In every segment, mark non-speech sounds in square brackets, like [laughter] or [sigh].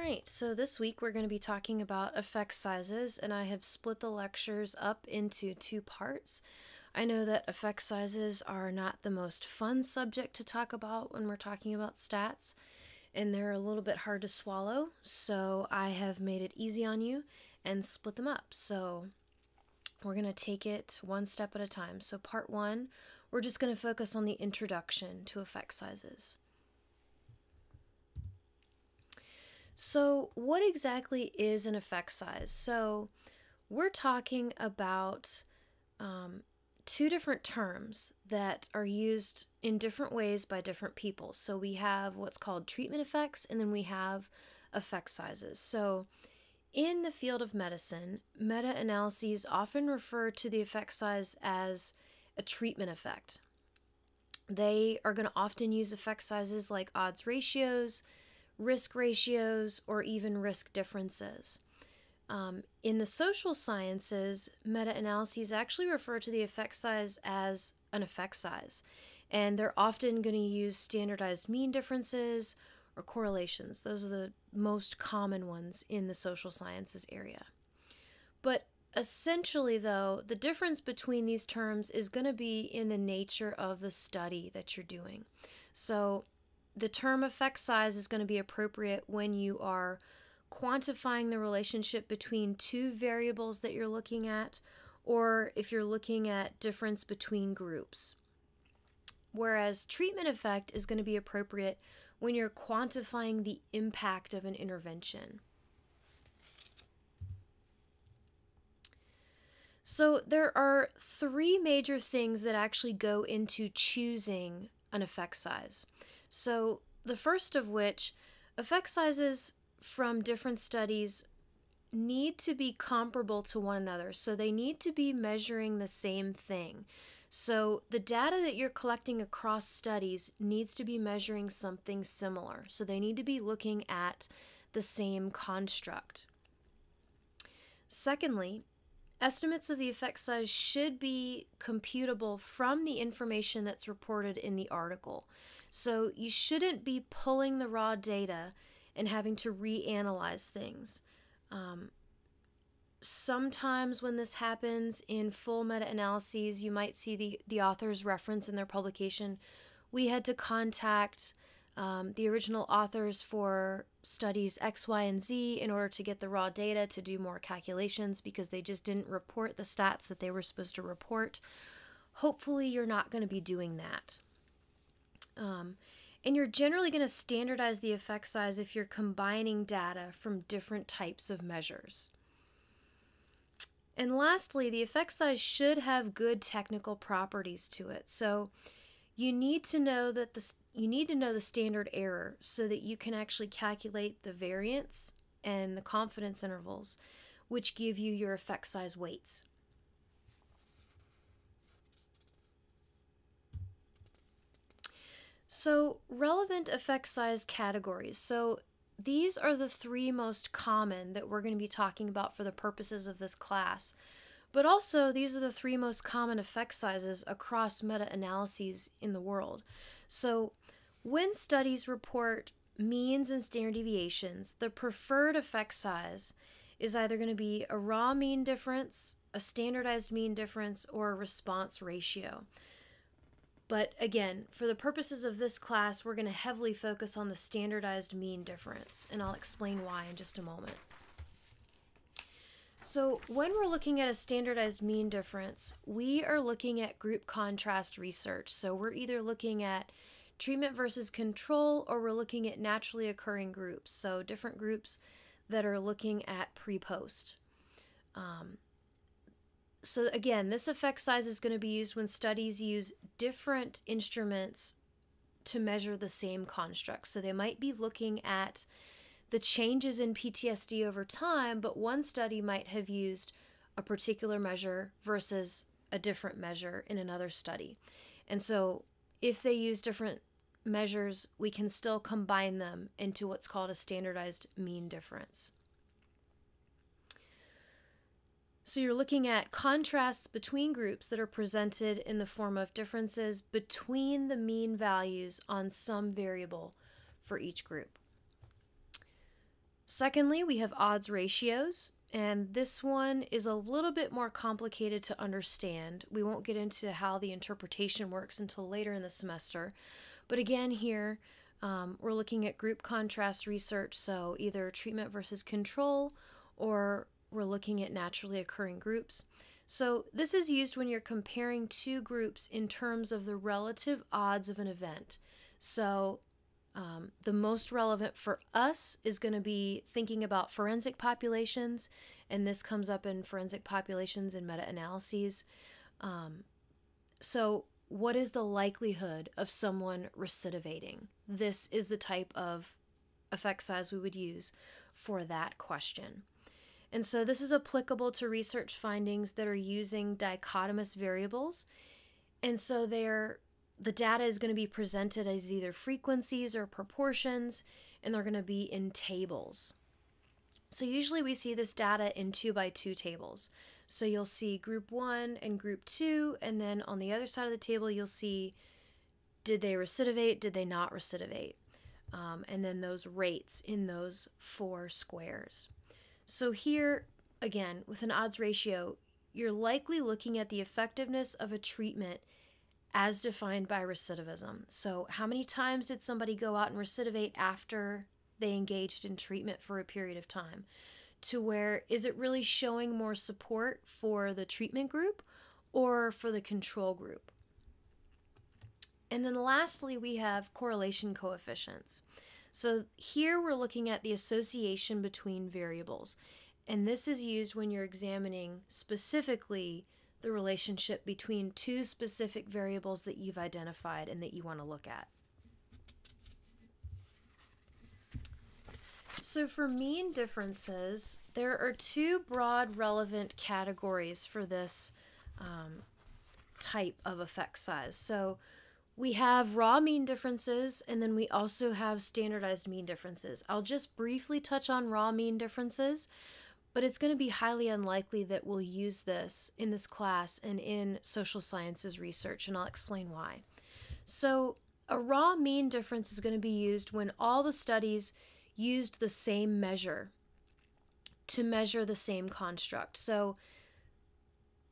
right, so this week we're going to be talking about effect sizes, and I have split the lectures up into two parts. I know that effect sizes are not the most fun subject to talk about when we're talking about stats, and they're a little bit hard to swallow, so I have made it easy on you and split them up. So we're going to take it one step at a time. So, part one, we're just going to focus on the introduction to effect sizes. So, what exactly is an effect size? So, we're talking about um, two different terms that are used in different ways by different people. So, we have what's called treatment effects, and then we have effect sizes. So, in the field of medicine, meta analyses often refer to the effect size as a treatment effect. They are going to often use effect sizes like odds ratios, risk ratios, or even risk differences. Um, in the social sciences, meta analyses actually refer to the effect size as an effect size, and they're often going to use standardized mean differences or correlations. Those are the most common ones in the social sciences area. But essentially, though, the difference between these terms is going to be in the nature of the study that you're doing. So, the term effect size is going to be appropriate when you are quantifying the relationship between two variables that you're looking at, or if you're looking at difference between groups. Whereas treatment effect is going to be appropriate when you're quantifying the impact of an intervention. So, there are three major things that actually go into choosing an effect size. So, the first of which, effect sizes from different studies need to be comparable to one another. So, they need to be measuring the same thing. So, the data that you're collecting across studies needs to be measuring something similar. So, they need to be looking at the same construct. Secondly, estimates of the effect size should be computable from the information that's reported in the article. So, you shouldn't be pulling the raw data and having to reanalyze things. Um, sometimes when this happens in full meta-analyses you might see the, the author's reference in their publication. We had to contact um, the original authors for studies x y and z in order to get the raw data to do more calculations because they just didn't report the stats that they were supposed to report. Hopefully you're not going to be doing that um, and you're generally going to standardize the effect size if you're combining data from different types of measures and lastly, the effect size should have good technical properties to it. So you need to know that the you need to know the standard error so that you can actually calculate the variance and the confidence intervals which give you your effect size weights. So, relevant effect size categories. So, these are the three most common that we're going to be talking about for the purposes of this class. But also, these are the three most common effect sizes across meta analyses in the world. So, when studies report means and standard deviations, the preferred effect size is either going to be a raw mean difference, a standardized mean difference, or a response ratio. But again, for the purposes of this class, we're going to heavily focus on the standardized mean difference, and I'll explain why in just a moment. So when we're looking at a standardized mean difference, we are looking at group contrast research. So we're either looking at treatment versus control or we're looking at naturally occurring groups. So different groups that are looking at pre-post. Um, so again, this effect size is going to be used when studies use different instruments to measure the same construct. So they might be looking at the changes in PTSD over time, but one study might have used a particular measure versus a different measure in another study. And so if they use different measures, we can still combine them into what's called a standardized mean difference. So you're looking at contrasts between groups that are presented in the form of differences between the mean values on some variable for each group. Secondly, we have odds ratios, and this one is a little bit more complicated to understand. We won't get into how the interpretation works until later in the semester. But again, here um, we're looking at group contrast research, so either treatment versus control, or we're looking at naturally occurring groups. So, this is used when you're comparing two groups in terms of the relative odds of an event. So, um, the most relevant for us is going to be thinking about forensic populations, and this comes up in forensic populations and meta analyses. Um, so, what is the likelihood of someone recidivating? This is the type of effect size we would use for that question. And so this is applicable to research findings that are using dichotomous variables. And so they're the data is going to be presented as either frequencies or proportions, and they're going to be in tables. So usually we see this data in two by two tables. So you'll see group one and group two, and then on the other side of the table, you'll see did they recidivate, did they not recidivate, um, and then those rates in those four squares. So here, again, with an odds ratio, you're likely looking at the effectiveness of a treatment as defined by recidivism. So, how many times did somebody go out and recidivate after they engaged in treatment for a period of time? To where is it really showing more support for the treatment group or for the control group? And then lastly, we have correlation coefficients. So here we're looking at the association between variables. And this is used when you're examining specifically the relationship between two specific variables that you've identified and that you want to look at. So for mean differences, there are two broad relevant categories for this um, type of effect size. So we have raw mean differences, and then we also have standardized mean differences. I'll just briefly touch on raw mean differences, but it's going to be highly unlikely that we'll use this in this class and in social sciences research, and I'll explain why. So, a raw mean difference is going to be used when all the studies used the same measure to measure the same construct. So,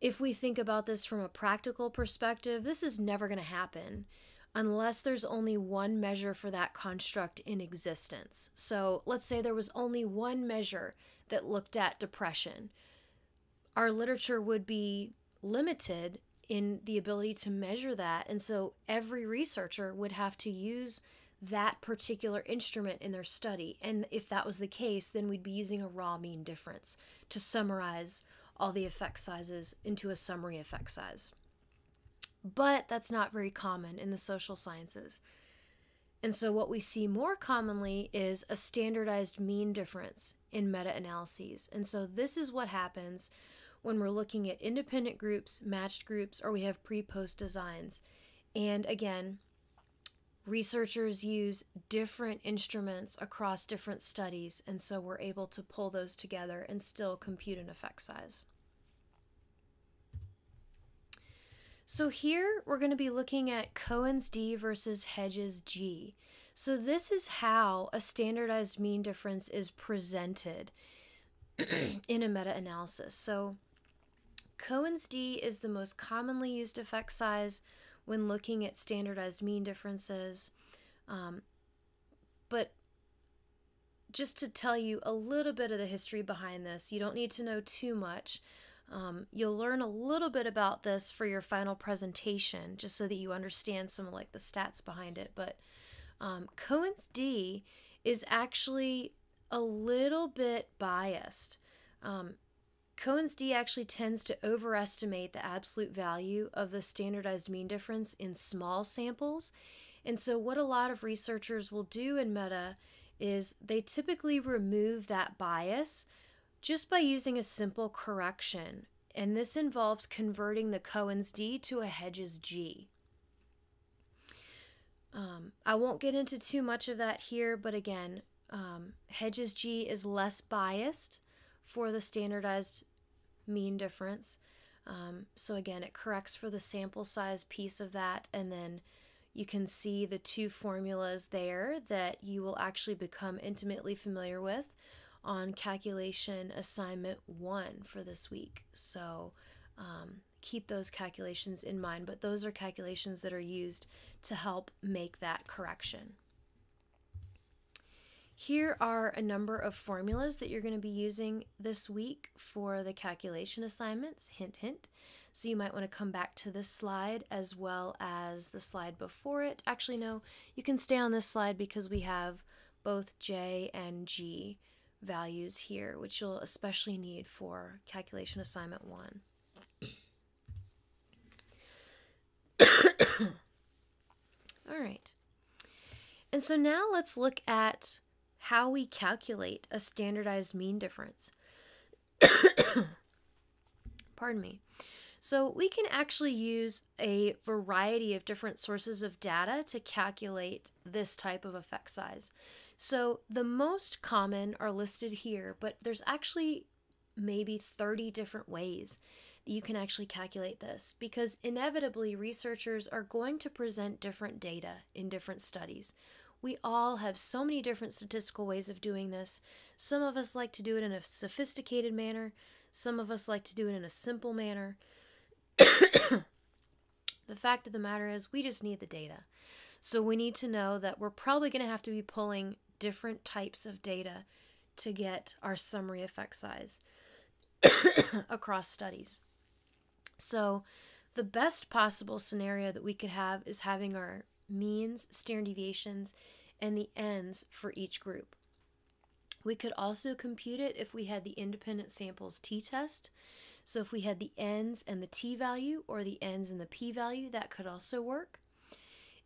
if we think about this from a practical perspective, this is never going to happen unless there's only one measure for that construct in existence. So let's say there was only one measure that looked at depression. Our literature would be limited in the ability to measure that. And so every researcher would have to use that particular instrument in their study. And if that was the case, then we'd be using a raw mean difference to summarize all the effect sizes into a summary effect size. But that's not very common in the social sciences. And so, what we see more commonly is a standardized mean difference in meta analyses. And so, this is what happens when we're looking at independent groups, matched groups, or we have pre post designs. And again, researchers use different instruments across different studies, and so we're able to pull those together and still compute an effect size. So here we're going to be looking at Cohen's D versus Hedges G. So this is how a standardized mean difference is presented [clears throat] in a meta-analysis. So Cohen's D is the most commonly used effect size when looking at standardized mean differences. Um, but just to tell you a little bit of the history behind this, you don't need to know too much. Um, you'll learn a little bit about this for your final presentation, just so that you understand some of like the stats behind it. But um, Cohen's D is actually a little bit biased. Um, Cohen's D actually tends to overestimate the absolute value of the standardized mean difference in small samples. And so, what a lot of researchers will do in meta is they typically remove that bias just by using a simple correction, and this involves converting the Cohen's D to a Hedges G. Um, I won't get into too much of that here, but again, um, Hedges G is less biased for the standardized mean difference. Um, so again, it corrects for the sample size piece of that, and then you can see the two formulas there that you will actually become intimately familiar with on calculation assignment one for this week. So um, keep those calculations in mind, but those are calculations that are used to help make that correction. Here are a number of formulas that you're going to be using this week for the calculation assignments. Hint, hint. So you might want to come back to this slide as well as the slide before it. Actually, no, you can stay on this slide because we have both J and G values here, which you'll especially need for calculation assignment one. [coughs] All right. And so now let's look at how we calculate a standardized mean difference. [coughs] Pardon me. So we can actually use a variety of different sources of data to calculate this type of effect size. So the most common are listed here, but there's actually maybe 30 different ways that you can actually calculate this because inevitably researchers are going to present different data in different studies. We all have so many different statistical ways of doing this. Some of us like to do it in a sophisticated manner, some of us like to do it in a simple manner. [coughs] the fact of the matter is, we just need the data. So we need to know that we're probably going to have to be pulling different types of data to get our summary effect size [coughs] across studies. So, the best possible scenario that we could have is having our means, standard deviations, and the ends for each group. We could also compute it if we had the independent samples t-test. So if we had the ends and the t value or the ends and the p value, that could also work.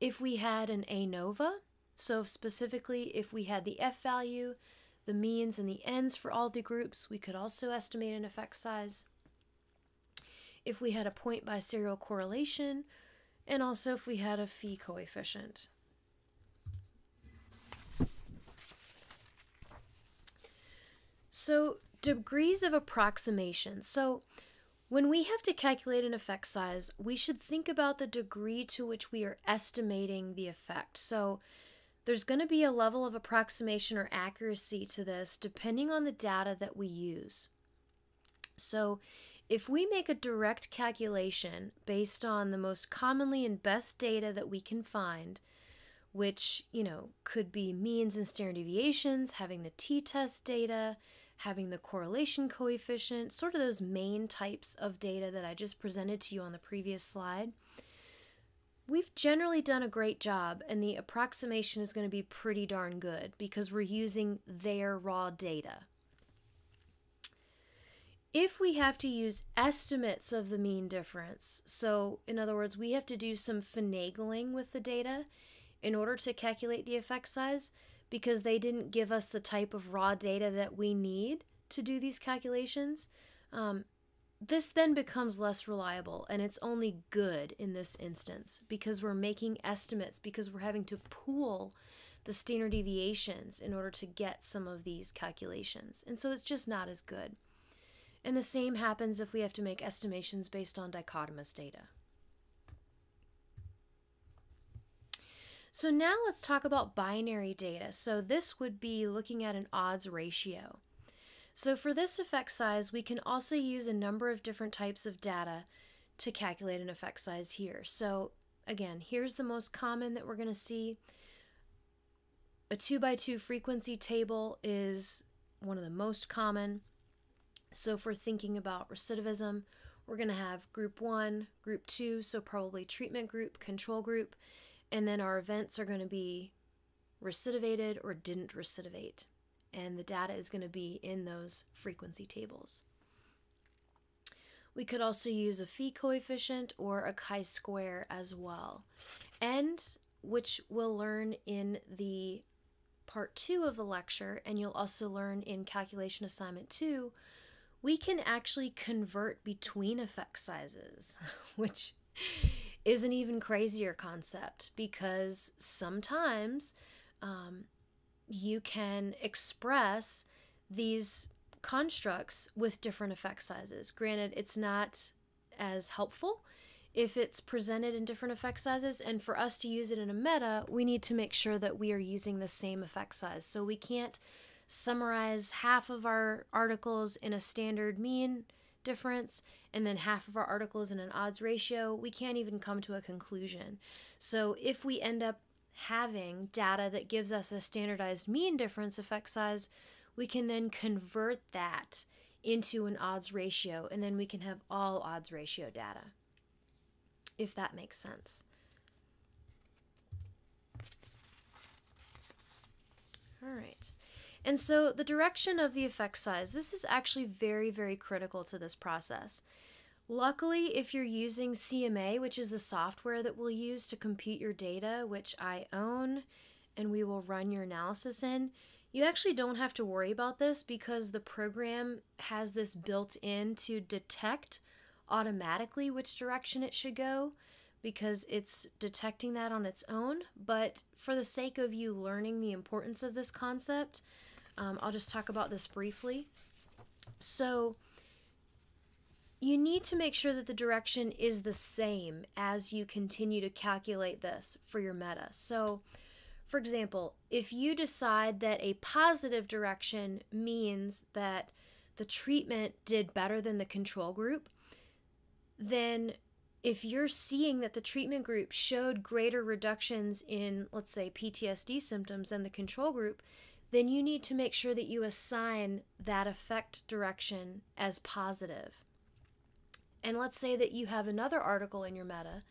If we had an ANOVA, so specifically, if we had the F value, the means, and the ends for all the groups, we could also estimate an effect size. If we had a point biserial correlation, and also if we had a phi coefficient. So degrees of approximation. So when we have to calculate an effect size, we should think about the degree to which we are estimating the effect. So there's going to be a level of approximation or accuracy to this depending on the data that we use. So, if we make a direct calculation based on the most commonly and best data that we can find, which, you know, could be means and standard deviations, having the t-test data, having the correlation coefficient, sort of those main types of data that I just presented to you on the previous slide, we've generally done a great job, and the approximation is going to be pretty darn good because we're using their raw data. If we have to use estimates of the mean difference, so in other words, we have to do some finagling with the data in order to calculate the effect size because they didn't give us the type of raw data that we need to do these calculations, um, this then becomes less reliable, and it's only good in this instance because we're making estimates, because we're having to pool the standard deviations in order to get some of these calculations. And so it's just not as good. And the same happens if we have to make estimations based on dichotomous data. So now let's talk about binary data. So this would be looking at an odds ratio. So for this effect size, we can also use a number of different types of data to calculate an effect size here. So again, here's the most common that we're going to see. A 2 by 2 frequency table is one of the most common. So if we're thinking about recidivism, we're going to have group 1, group 2, so probably treatment group, control group, and then our events are going to be recidivated or didn't recidivate and the data is going to be in those frequency tables. We could also use a phi coefficient or a chi-square as well. And which we'll learn in the part two of the lecture, and you'll also learn in calculation assignment two, we can actually convert between effect sizes, [laughs] which is an even crazier concept because sometimes um, you can express these constructs with different effect sizes. Granted, it's not as helpful if it's presented in different effect sizes, and for us to use it in a meta, we need to make sure that we are using the same effect size. So we can't summarize half of our articles in a standard mean difference and then half of our articles in an odds ratio, we can't even come to a conclusion. So if we end up having data that gives us a standardized mean difference effect size, we can then convert that into an odds ratio and then we can have all odds ratio data, if that makes sense. All right. And so the direction of the effect size, this is actually very, very critical to this process. Luckily, if you're using CMA, which is the software that we'll use to compute your data, which I own and we will run your analysis in, you actually don't have to worry about this because the program has this built in to detect automatically which direction it should go because it's detecting that on its own. But for the sake of you learning the importance of this concept, um, I'll just talk about this briefly. So, you need to make sure that the direction is the same as you continue to calculate this for your meta. So, for example, if you decide that a positive direction means that the treatment did better than the control group, then if you're seeing that the treatment group showed greater reductions in, let's say, PTSD symptoms than the control group, then you need to make sure that you assign that effect direction as positive. And let's say that you have another article in your meta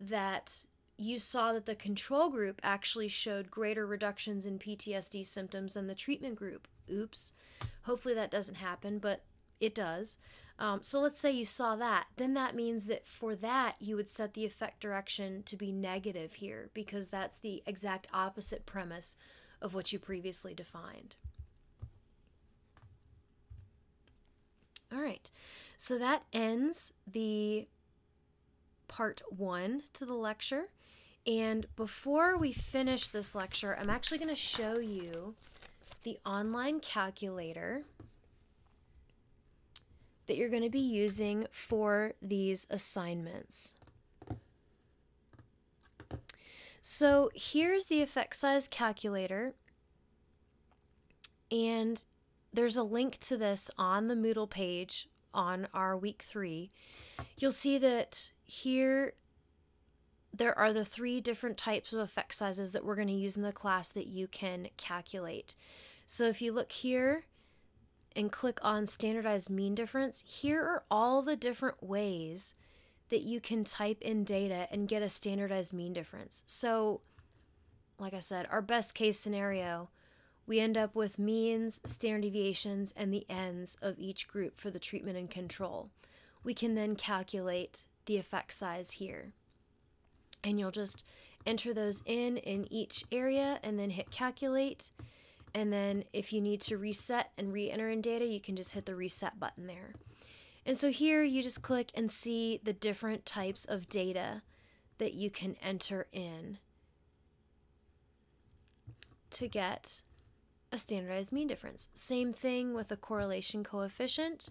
that you saw that the control group actually showed greater reductions in PTSD symptoms than the treatment group. Oops. Hopefully that doesn't happen, but it does. Um, so let's say you saw that. Then that means that for that, you would set the effect direction to be negative here because that's the exact opposite premise of what you previously defined. All right, so that ends the part one to the lecture. And before we finish this lecture, I'm actually going to show you the online calculator that you're going to be using for these assignments. So here's the effect size calculator. And there's a link to this on the Moodle page on our week three. You'll see that here there are the three different types of effect sizes that we're going to use in the class that you can calculate. So if you look here and click on standardized mean difference, here are all the different ways that you can type in data and get a standardized mean difference. So, like I said, our best case scenario, we end up with means, standard deviations, and the ends of each group for the treatment and control. We can then calculate the effect size here. And you'll just enter those in in each area and then hit calculate. And then if you need to reset and re-enter in data, you can just hit the reset button there. And so here you just click and see the different types of data that you can enter in to get a standardized mean difference. Same thing with a correlation coefficient.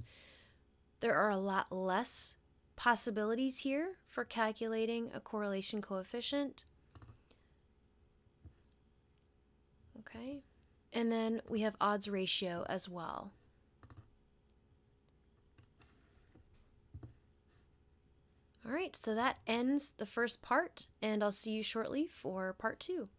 There are a lot less possibilities here for calculating a correlation coefficient. Okay, and then we have odds ratio as well. All right, so that ends the first part, and I'll see you shortly for part two.